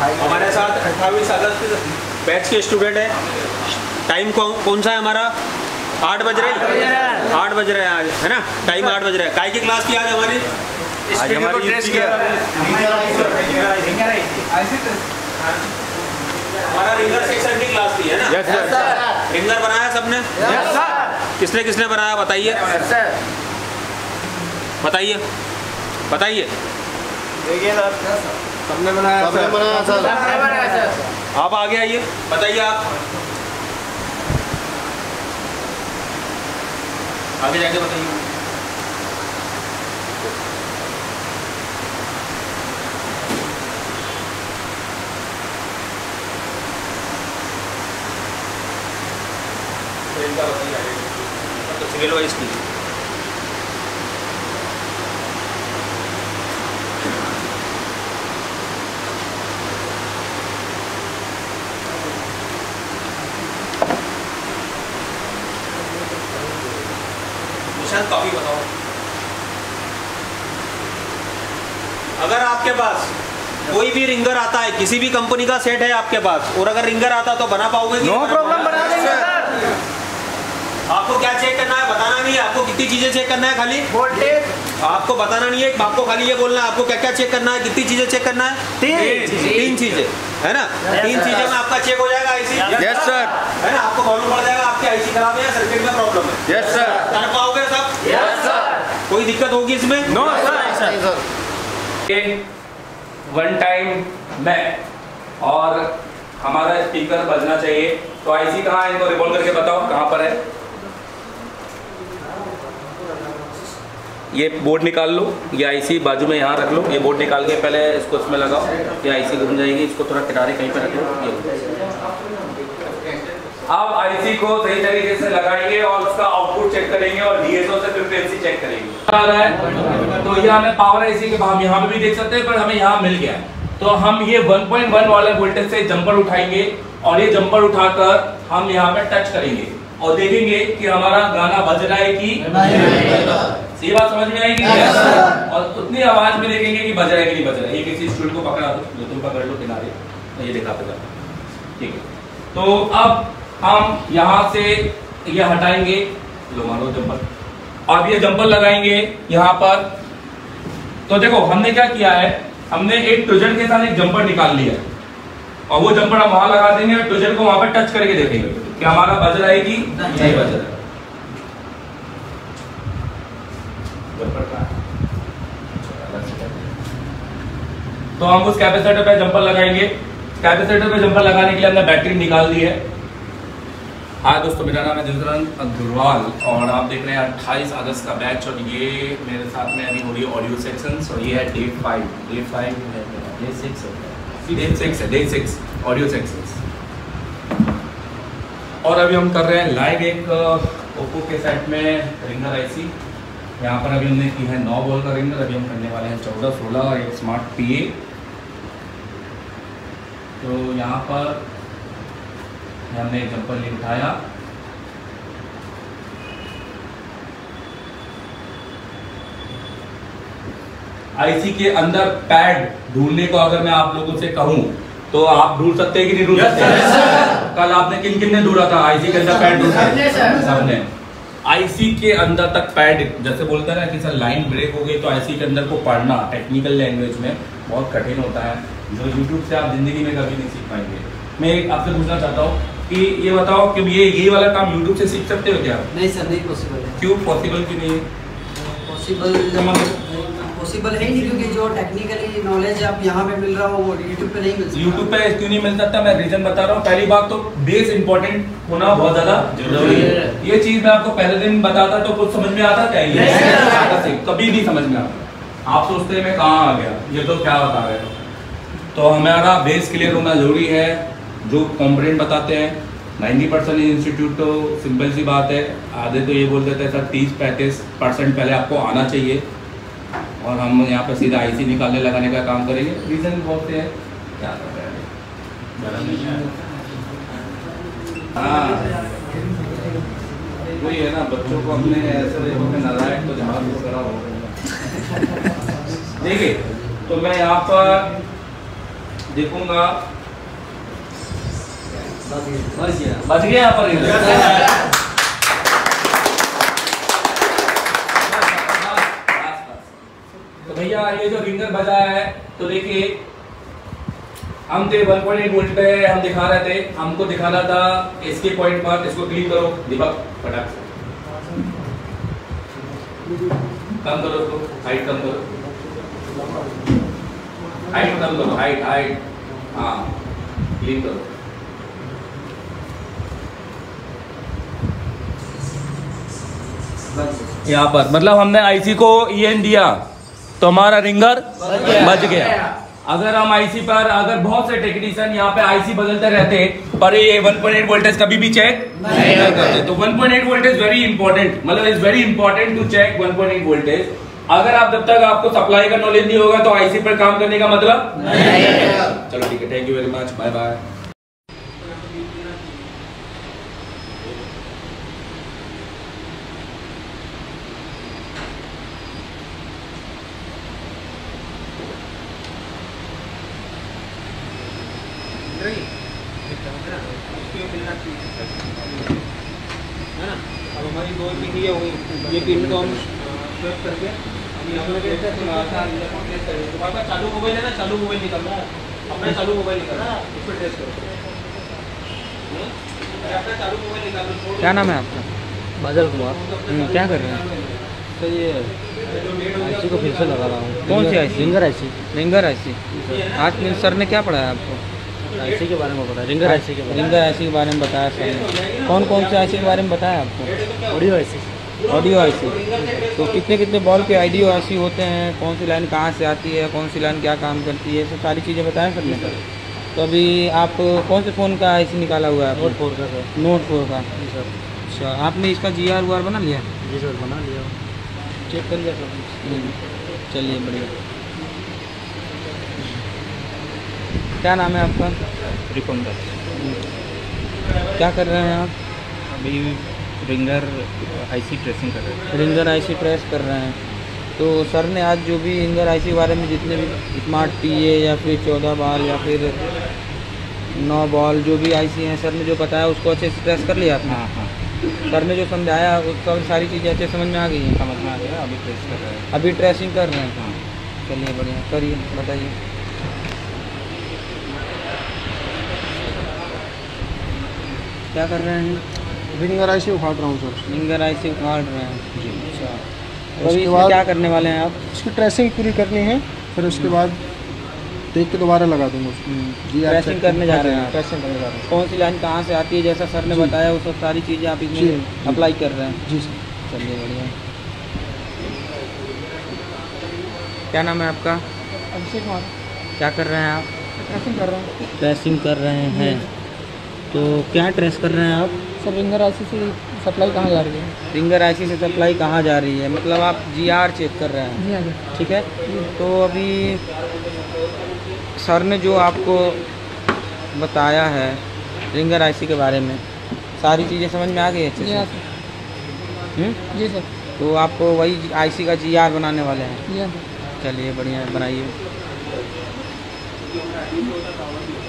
हमारे साथ अट्ठाईस अगस्त बैच के स्टूडेंट है। टाइम कौन कौन सा है हमारा? आठ बज रहे हैं। आठ बज रहे हैं आज है ना? टाइम आठ बज रहे हैं। काय की क्लास की आज हमारी आज हमारी क्या? हमारा रिंगर सेक्शन की क्लास थी है ना? यस सर रिंगर बनाया सबने? किसने किसने बनाया? बताइए। बताइए। बताइए। सबने बनाया सबने बनाया सर। सबने बनाया सर। आप आगे आइए बताइए आप। आगे जाके बताइए। तो तो सिविल वाइज की निशांत कॉपी बताओ अगर आपके पास कोई भी रिंगर आता है किसी भी कंपनी का सेट है आपके पास और अगर रिंगर आता तो बना पाओगे नो प्रॉब्लम बना देंगे आपको क्या चेक करना है? बताना नहीं है। आपको कितनी चीज़ें चेक करना है खाली? वोल्टेज आपको बताना नहीं है। आपको खाली ये बोलना है आपको क्या क्या चेक करना है? कितनी चीज़ें चेक करना है? तीन। तीन चीज़ें। है ना? तीन चीज़ों में आपका चेक हो जाएगा आईसी यस सर है ना? आपको मालूम पड़ जाएगा आपकी आईसी खराब है या सर्किट में प्रॉब्लम है। यस सर कर पाओगे सब? यस सर कोई दिक्कत होगी इसमें? No sir one time back और हमारा स्पीकर बजना चाहिए। तो आईसी कहाँ है? इनको रिवॉल्व करके बताओ कहाँ पर है? ये बोर्ड निकाल लो, ये आईसी बाजू में यहाँ रख लो। ये बोर्ड निकाल के पहले इसको इसमें लगाओ, ये आईसी घूम जाएगी। इसको थोड़ा किनारे कहीं पर रख लो, ये अब आईसी को सही तरीके से लगाएँगे और उसका आउटपुट चेक करेंगे और डीएसओ से फ्रीक्वेंसी चेक करेंगे। आ रहा है? तो ये हमें पावर आईसी के हम यहाँ पे भी देख सकते हैं, पर हमें यहाँ मिल गया। तो हम ये 1.1 वाले वोल्टेज से जंपर उठाएँगे और ये जंपर उठाकर हम यहाँ पे टच करेंगे और देखेंगे कि हमारा गाना बज रहा है कि सही बात समझ में आएगी? और उतनी आवाज़ में देखेंगे कि बज रहा है कि नहीं बज रहा है ये किसी स्टूडेंट को पकड़ा दो जो तुम पकड़ लो किनारे तो ये दिखाते जाओ ठीक है। तो अब हम यहाँ से ये हटाएँगे। लो मानो जंपर अब ये जंपर लगाएँगे यहाँ पर। तो देखो हमने क्या किया है? हमने एक ट्रोजन के साथ एक जंपर निकाल लिया है। और वो जंपर हम वहाँ लगा देंगे और ट्रोजन को वहाँ पर टच करके देखेंगे। कि हमारा बज रहा है कि नहीं। बज रहा है जंपर कहाँ है? तो हम उस कैपेसिटर पे जंपर लगाएँगे। कैपेसिटर पे जंपर लगाने के लिए हमने बैटरी निकाल दी है। हाय दोस्तों, मेरा नाम है जिंदरन अग्रवाल और आप देख रहे हैं 28 अगस्त का बैच और ये मेरे साथ में अभी हो रही है ऑडियो सेक्शंस और ये है डे फाइव डे फाइव है डे सिक्स है डे सिक्स है डे सिक्स ऑडियो सेक्शंस और अभी हम कर रहे हैं लाइव एक ओप्पो के सेट में रिंगर आईसी यहाँ पर अभी हमने की है नौ बॉल का रिंगर अभी हम करने वाले हैं चौदह, सोलह और एक स्मार्ट पी तो यहाँ पर हमने जंपर लिंक उठाया आईसी के अंदर पैड ढूँढने को अगर मैं आप लोगों से कहूँ तो आप ढूंढ सकते हैं कि नहीं ढूंढ सकते कल आपने किन किन ने ढूंढा था? आईसी के अंदर पैड ढूंढा सबने। आईसी के अंदर तक पैड जैसे बोलता हैं ना कि सर लाइन ब्रेक हो गई तो आईसी के अंदर को पढ़ना टेक्निकल लैंग्वेज में बहुत कठिन होता है जो यूट्यूब से आप ज़िंदगी में कभी नहीं सीख पाएँगे। मैं आपसे पूछना चाहता हूँ कि ये बताओ कि ये ये वाला काम यूट्यूब से सीख सकते हो क्या? नहीं सर नहीं पॉसिबल है। क्यों पॉसिबल क्यों नहीं? है पॉसिबल पॉसिबल है ही नहीं क्योंकि जो टेक्निकली नॉलेज आप यहाँ पे मिल रहा हो वो यूट्यूब पे नहीं मिल सकता। यूट्यूब पे क्यों नहीं मिल सकता? मैं रीजन बता रहा हूँ। पहली बात तो बेस इंपॉर्टेंट होना बहुत ज़्यादा ज़रूरी है। ये चीज़ मैं आपको पहले दिन बताता तो कुछ समझ में आता क्या ये? कभी नहीं समझ में आता। आप सोचते हैं मैं कहाँ आ गया? ये तो क्या बता रहे तो हमारा बेस क्लियर होना ज़रूरी है। जो कॉम्पोनेंट बताते हैं 90 परसेंट इंस्टीट्यूट तो सिंपल सी बात है। आधे तो ये बोल देते हैं सर तीस पैंतीस परसेंट पहले आपको आना चाहिए। और हम यहाँ पे सीधा आईसी निकालने लगाने का काम करेंगे। रीजन बहुत से है। क्या हैं? हाँ। वही है ना बच्चों को अपने ऐसे देखो कि नालायक तो जहाँ भी करा हो। देखिए तो मैं यहाँ पर देखूँगा। गया। बच गया यहाँ पर रिंगर तो भैया, ये जो रिंगर बजा है तो देखिए, हम थे 1.8 वोल्ट पे, हम दिखा रहे थे, हमको दिखाना था इसके पॉइंट पर इसको क्लीन करो, दीपक, फटाक से। कम करो उसको हाइट कम करो। हाइट कम करो हाइट हाइट हाँ क्लीन करो। यहाँ पर मतलब हमने आईसी को ईएन दिया। तो हमारा रिंगर बच गया। अगर हम आईसी पर अगर बहुत से टेक्नीशियन यहाँ पे आईसी बदलते रहते पर ये 1.8 वोल्टेज कभी भी चेक नहीं करते। तो 1.8 वोल्टेज वेरी इंपॉर्टेंट मतलब is very important to check 1.8 voltage अगर आप जब तक आपको सप्लाई का नॉलेज नहीं होगा तो आईसी पर काम करने का मतलब नहीं चलो ठीक है thank you very much bye bye ये हो। ये पिन को हम स्वेप करके हम तो आपका चालू मोबाइल है ना? चालू मोबाइल निकालना अपना चालू मोबाइल निकालना उस पर टेस्ट करो। हम्म? अरे अपना चालू मोबाइल निकालो छोड़। क्या नाम है आपका? बादल कुमार। हम्म, क्या कर रहे हैं? सर ये आईसी को फिर से लगा रहा हूँ। कौन सी IC? Ringer IC ringer IC आज सर ने क्या पढ़ाया आपको? आईसी के बारे में बताया रिंगर आईसी के रिंगर आईसी के बारे में बताया सर ने। कौन कौन से आईसी के बारे में बताया आपको? ऑडियो आईसी ऑडियो आईसी तो कितने कितने बॉल के आईडियो आईसी होते हैं कौन सी लाइन कहाँ से आती है कौन सी लाइन क्या काम करती है सब सारी चीज़ें बताएँ सर ने? सर तो अभी आप कौन से फ़ोन का आईसी निकाला हुआ है नोट फोर का सर नोट फोर का। जी सर अच्छा आपने इसका जी आर बना लिया? जी सर बना लिया। चेक कर लिया सर हम्म, चलिए बढ़िया। क्या नाम है आपका? रिकॉन्डर क्या कर रहे हैं आप? अभी रिंगर आईसी ट्रेसिंग कर रहे हैं। रिंगर आईसी ट्रेस कर रहे हैं। तो सर ने आज जो भी रिंगर आईसी के बारे में जितने भी स्मार्ट टी ए या फिर चौदह बॉल या फिर नौ बॉल जो भी आईसी हैं सर ने जो बताया उसको अच्छे से ट्रेस कर लिया आपने? हाँ हाँ। सर ने जो समझाया सब सारी चीज़ें अच्छे समझ में आ गई हैं? समझ में आ गया अभी ट्रेस कर रहे हैं। अभी ट्रेसिंग कर रहे हैं? हाँ। चलिए बढ़िया करिए बताइए। क्या कर रहे हैं? रिंगर आईसी उखाड़ रहा हूँ सर रिंगर आईसी उखाड़ रहे हैं। जी। अच्छा। अभी उसके क्या करने वाले हैं आप? इसकी ट्रेसिंग पूरी करनी है फिर उसके बाद देख के दोबारा लगा दूँगा उसको। जी ट्रेसिंग करने जा रहे हैं ट्रेसिंग करने जा रहे हैं। कौन सी लाइन कहाँ से आती है? जैसा सर ने बताया वो सब सारी चीज़ें आप इसमें अप्लाई कर रहे हैं। जी सर चलिए बढ़िया। क्या नाम है आपका? अभिषेक कुमार। क्या कर रहे हैं आप? ट्रेसिंग कर रहा हूँ। ट्रेसिंग कर रहे हैं। तो क्या ट्रेस कर रहे हैं आप? सर रिंगर आईसी से सप्लाई कहाँ जा रही है? रिंगर आईसी से सप्लाई कहाँ जा रही है? मतलब आप जीआर चेक कर रहे हैं? जी हाँ ठीक है? तो अभी सर ने जो आपको बताया है रिंगर आईसी के बारे में सारी चीज़ें समझ में आ गई अच्छे से? हम्म? जी सर। तो आपको वही आईसी का जीआर बनाने वाले हैं? जी हाँ चलिए बढ़िया है, बनाइए।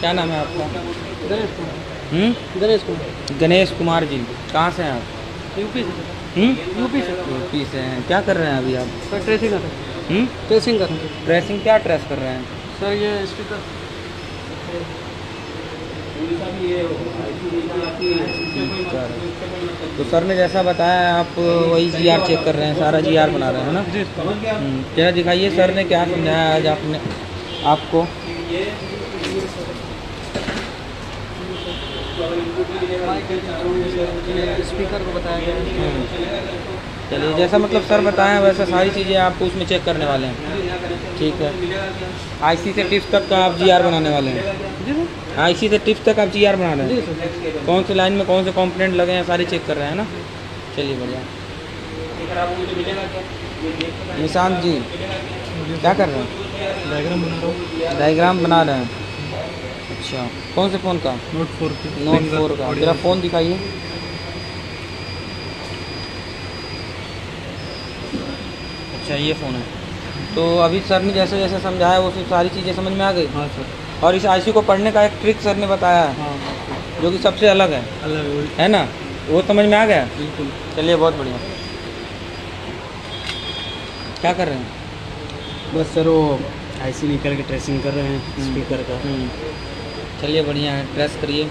क्या नाम है आपका? हम्म? गणेश कुमार। गणेश कुमार जी कहाँ से हैं आप? यूपी से। हम्म? यूपी से। यूपी से हैं। क्या कर रहे हैं अभी आप? सर ट्रेसिंग कर रहे हैं? ट्रेसिंग कर रहे हैं। ट्रेसिंग क्या ट्रेस कर रहे हैं? सर ये स्पीकर तो सर ने जैसा बताया आप वही जी आर चेक कर रहे हैं सारा जी आर बना रहे हैं ना? जी। हम्म, क्या दिखाइए सर ने क्या समझाया आज आपने आपको? स्पीकर को बताया गया चलिए जैसा मतलब सर बताएँ वैसा सारी चीज़ें आपको उसमें चेक करने वाले हैं। ठीक है। आईसी से टिप्स तक का आप जीआर बनाने वाले हैं। आईसी से टिप्स तक आप जीआर बना रहे हैं। कौन सी लाइन में कौन से कंपोनेंट लगे हैं सारे चेक कर रहे हैं ना? चलिए बढ़िया। निशांत जी क्या कर रहे हैं? डायग्राम बना रहे हूँ डायग्राम बना रहे हैं अच्छा। कौन से फ़ोन का? नोट फोर नोट फोर का मेरा फ़ोन दिखाइए। अच्छा ये फ़ोन है। तो अभी सर ने जैसे जैसे समझाया वो सब सारी चीज़ें समझ में आ गई? हाँ सर। और इस आईसी को पढ़ने का एक ट्रिक सर ने बताया है हाँ जो कि सबसे अलग है। अलग है, है ना? वो समझ में आ गया? बिल्कुल। चलिए बहुत बढ़िया। क्या कर रहे हैं? बस सर वो आईसी निकल के ट्रेसिंग कर रहे हैं स्पीकर का। चलिए बढ़िया है ट्रेस करिए।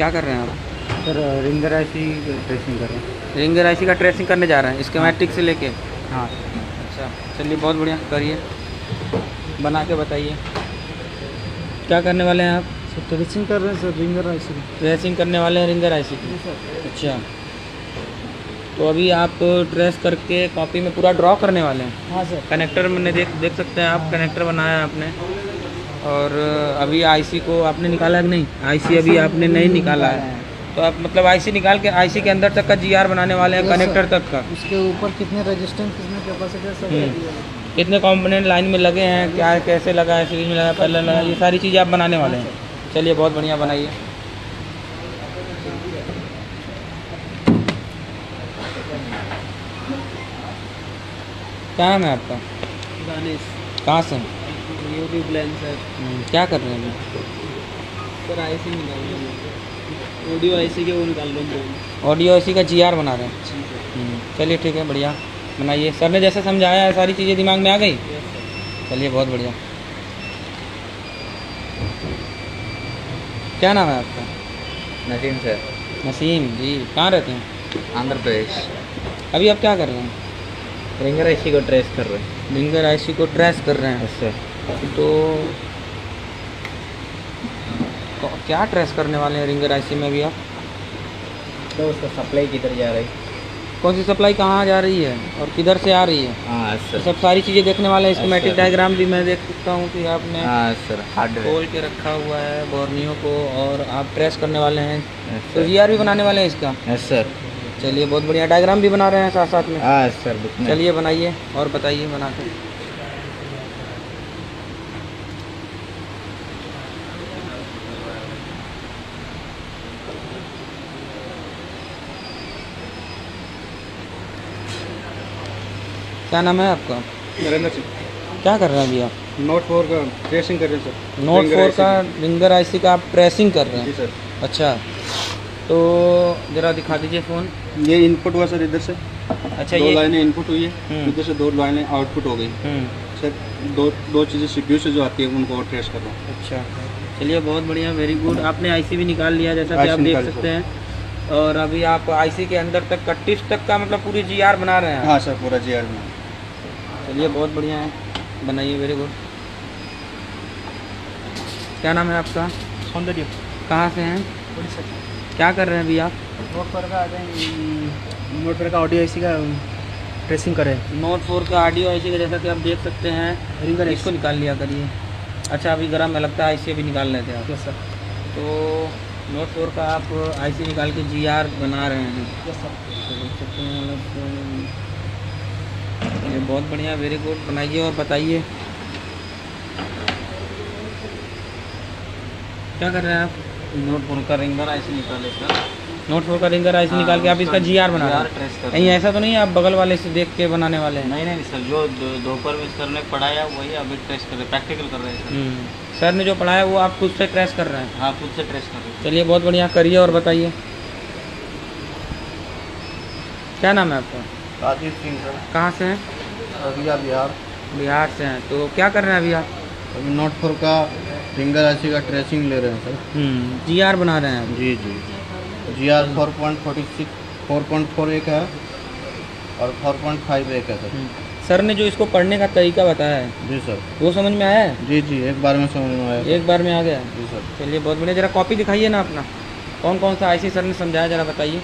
क्या कर रहे हैं आप? सर रिंगर आईसी ट्रेसिंग कर रहे हैं। रिंगर आईसी का ट्रेसिंग करने जा रहे हैं स्कीमेटिक से लेके? हाँ। अच्छा चलिए बहुत बढ़िया करिए। बना के बताइए। क्या करने वाले हैं आप? सर ट्रेसिंग कर रहे हैं सर रिंगर आईसी ट्रेसिंग करने वाले हैं रिंगर आईसी की? अच्छा। तो अभी आप ट्रेस करके कॉपी में पूरा ड्रॉ करने वाले हैं? हाँ सर। कनेक्टर मैंने देख देख सकते हैं आप कनेक्टर बनाया है आपने। और अभी आईसी को आपने निकाला है कि नहीं? आईसी अभी आपने नहीं निकाला है। तो आप मतलब आईसी निकाल के आईसी के अंदर तक का जीआर बनाने वाले हैं कनेक्टर तक का। उसके ऊपर कितने रेजिस्टेंस कितने कैपेसिटर सब हम्म। कितने कंपोनेंट लाइन में लगे हैं क्या कैसे लगा है सीरीज़ में लगा पहले लगा ये सारी चीज़ें आप बनाने वाले हैं। चलिए बहुत बढ़िया बनाइए। क्या नाम है आपका? कहाँ से? यूट्यूब लेंस सर हम्म, क्या कर रहे हैं अभी? सर आईसी निकाल रहे हैं। ऑडियो आईसी के वो निकाल रहे हैं ऑडियो इसी का जीआर बना रहे हैं। हम्म, चलिए ठीक है बढ़िया। बनाइए। सर ने जैसे समझाया है सारी चीज़ें दिमाग में आ गई? चलिए बहुत बढ़िया। क्या नाम है आपका? नसीम सर। नसीम जी। कहाँ रहते हैं? आंध्र प्रदेश। अभी आप क्या कर रहे हैं? रिंगर आईसी को ट्रेस कर रहे हैं। रिंगर आईसी को ट्रेस कर रहे हैं। सर तो तो क्या ट्रेस करने वाले हैं रिंगर आईसी में भी आप? तो उसका सप्लाई किधर जा रही है? कौन सी सप्लाई कहाँ जा रही है और किधर से आ रही है? हाँ तो सर सब सारी चीज़ें देखने वाले हैं स्कीमेटिक। डायग्राम भी मैं देख सकता हूँ कि आपने हाँ सर हार्डवेयर खोल के रखा हुआ है बोर्नियो को और आप ट्रेस करने वाले हैं। तो जीआर भी बनाने वाले हैं इसका? सर चलिए बहुत बढ़िया. डायग्राम भी बना रहे हैं साथ साथ में। हाँ सर चलिए बनाइए और बताइए बना के क्या नाम है आपका? नरेंद्र सिंह। क्या कर रहे हैं अभी आप? नोट फोर का ट्रेसिंग कर रहे हैं सर नोट फोर का रिंगर आईसी का आप ट्रेसिंग कर रहे जी हैं सर अच्छा। तो ज़रा दिखा दीजिए फ़ोन। ये इनपुट हुआ सर इधर से। अच्छा दो ये लाइनें इनपुट हुई है। हम्म। इधर से दो लाइनें आउटपुट हो गई। हम्म, सर दो दो चीज़ें सीपीयू से जो आती है उनको ट्रेस कर रहा हूँ। अच्छा। चलिए बहुत बढ़िया वेरी गुड आपने आईसी भी निकाल लिया जैसा कि आप देख सकते हैं। और अभी आप आईसी के अंदर तक का टिप्स तक का मतलब पूरी जीआर बना रहे हैं हाँ सर पूरा जी आर में चलिए बहुत बढ़िया है। बनाइए वेरी गुड क्या नाम है आपका? सौंदर्य। कहाँ से हैं? क्या कर रहे हैं अभी आप? नोट फोर का नोट फोर का ऑडियो आईसी का ट्रेसिंग करें नोट फोर का ऑडियो आईसी का जैसा कि आप देख सकते हैं रिंगर इसको निकाल लिया करिए। अच्छा अभी गर्म में लगता है आईसी अभी निकाल लेते हैं आप। यस सर तो नोट फोर का आप आईसी निकाल के जीआर बना रहे हैं। यस सर देख सकते हैं मतलब ये बहुत बढ़िया वेरी गुड बनाइए और बताइए। क्या कर रहे हैं आप? नोट फ़ोन का रिंगर आईसी निकाले सर नोट फोर का रिंगर आईसी निकाल के आप इसका जी आर बना रहे हैं। ट्रेस ऐसा तो नहीं है आप बगल वाले से देख के बनाने वाले हैं। नहीं नहीं सर जो दोपहर में सर ने पढ़ाया वही अभी ट्रेस कर रहे हैं। प्रैक्टिकल कर रहे हैं सर। हम्म, सर ने जो पढ़ाया वो आप खुद से ट्रेस कर रहे हैं। हाँ खुद से ट्रेस कर रहे हैं। चलिए बहुत बढ़िया करिए और बताइए। क्या नाम है आपका? राजीव सिंह सर। कहाँ से हैं? अगलिया बिहार। बिहार से हैं तो क्या कर रहे हैं अभी आप? अभी नोट फोर का रिंगर आईसी का ट्रेसिंग ले रहे हैं सर। जी आर बना रहे हैं जी जी। जी R four point forty six four point four एक है और फोर पॉइंट फाइव एक है सर। सर ने जो इसको पढ़ने का तरीका बताया है जी सर। वो समझ में आया है? जी जी एक बार में समझ में आया। एक बार में आ गया जी सर। चलिए बहुत बढ़िया जरा कॉपी दिखाइए ना अपना। कौन कौन सा आईसी सर ने समझाया जरा बताइए।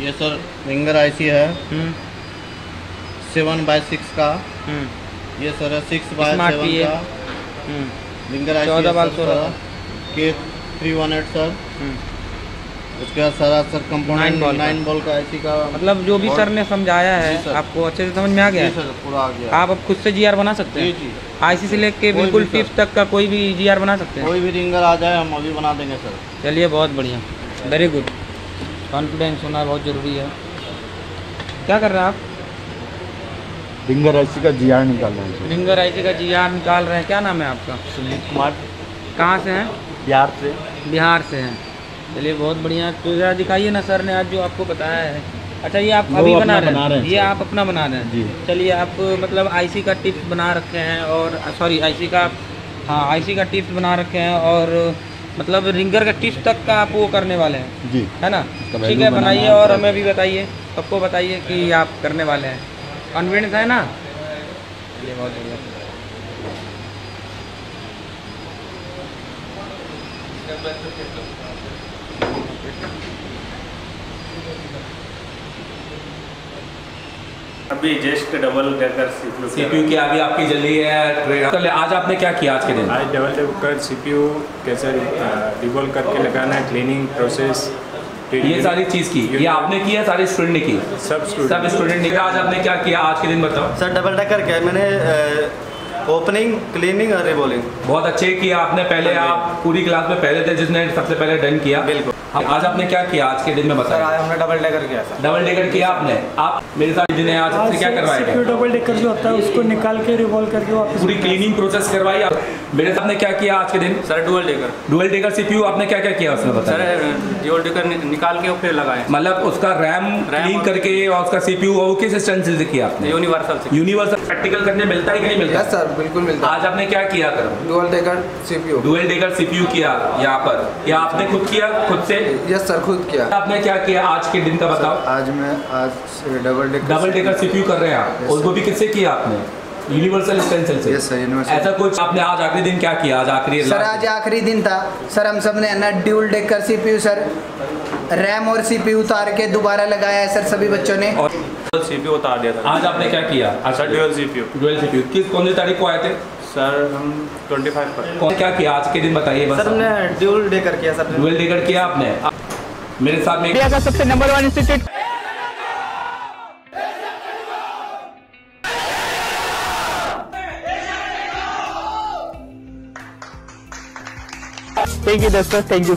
ये सर रिंगर आईसी है। हम्म। सेवन बाय सिक्स का। हम्म। ये सर है सिक्स बाय सेवन का। 14 बाय 16 के थ्री वन एट सर। हम्म। उसके बाद सारा सर कंपोनेंट। नाइन बॉल का। आईसी का मतलब जो भी सर ने समझाया है आपको अच्छे से समझ में आ गया सर पूरा आ गया आप अब खुद से जीआर बना सकते हैं? जी आईसी से लेके बिल्कुल। टिप्स तक का कोई भी जीआर बना सकते हैं? कोई भी रिंगर आ जाए हम अभी बना देंगे सर। चलिए बहुत बढ़िया। वेरी गुड कॉन्फिडेंस होना बहुत ज़रूरी है। क्या कर रहे हैं आप? रिंगर ऐसी का जीआर निकाल रहे हैं रिंगर आईसी का जीआर निकाल रहे हैं। क्या नाम है आपका? सुनील कुमार। कहाँ से हैं? बिहार से। बिहार से हैं। चलिए बहुत बढ़िया। तो जरा दिखाइए ना सर ने आज जो आपको बताया है। अच्छा ये आप अभी बना रहे बना हैं रहे हैं, ये आप अपना बना रहे हैं? जी। चलिए आप मतलब आईसी का टिप्स बना रखे हैं और सॉरी आईसी का हाँ आईसी का टिप्स बना रखे हैं और मतलब रिंगर का टिप्स तक का आप वो करने वाले हैं। जी। है ना? ठीक है बनाइए और हमें भी बताइए सबको बताइए कि आप करने वाले हैं। कॉन्फिडेंस है ना? चलिए बहुत बढ़िया। अभी just double decker CPU CPU की अभी आपकी जल्दी है कल आज आपने क्या किया आज के दिन? आज डबल डेकर सीपीयू कैसे डिबल करके लगाना है क्लीनिंग प्रोसेस ये सारी चीज़ की ये आपने की है सारे स्टूडेंट ने की? सब स्टूडेंट सब स्टूडेंट ने किया। आज आपने क्या किया? आज के दिन बताओ। सर डबल डेकर क्या है। मैंने ओपनिंग क्लीनिंग और रिबॉलिंग। बहुत अच्छे किया आपने पहले आप पूरी क्लास में पहले थे जिसने सबसे पहले डन किया। बिल्कुल। अब आज आपने क्या किया? आज के दिन में बताया आज हमने डबल डेकर किया सर। डबल डेकर किया आपने? आप मेरे साथ जिन्हें आज आपसे क्या करवाया डबल डेकर जो होता है उसको निकाल के रिवॉल्व करके वापस पूरी क्लीनिंग प्रोसेस करवाई आप। मेरे साथ ने क्या किया आज के दिन? Sir dual decker dual decker CPU आपने क्या क्या किया उसमें बताया सर डुअल डेकर निकाल के फिर लगाए। मतलब उसका रैम क्लीन करके और उसका सीपीयू वो किस स्ट्रेंथ से किया आपने? यूनिवर्सल यूनिवर्सल प्रैक्टिकल करने मिलता है कि नहीं मिलता? सर बिल्कुल मिलता आज आपने क्या किया कर? Dual decker CPU dual decker CPU किया यहाँ पर। या आपने खुद किया? खुद से? यस सर खुद किया। आपने क्या किया आज के दिन का बताओ। आज मैं आज double decker double decker CPU कर रहे हैं आप। उसको भी किससे किया आपने? यूनिवर्सल स्टेंसिल से। Yes, sir, ऐसा कुछ आपने आज आखिरी दिन क्या किया? आज आखिरी सर आज आखिरी दिन था। सर हम सबने ना dual decker CPU sir RAM और सीपीयू उतार के दोबारा लगाया है सर सभी बच्चों ने। और सीपीयू उतार दिया था। आज आपने क्या किया? अच्छा ड्यूअल सीपीयू डुअल सीपीयू किस कौन सी तारीख को आए थे? सर हम 25 पर। कौन क्या किया? आज के दिन बताइए बस। सर हमने ड्यूल डेकर किया सर डुअल डेकर किया आपने? मेरे साथ में का सबसे number one institute thank you दोस्तों थैंक यू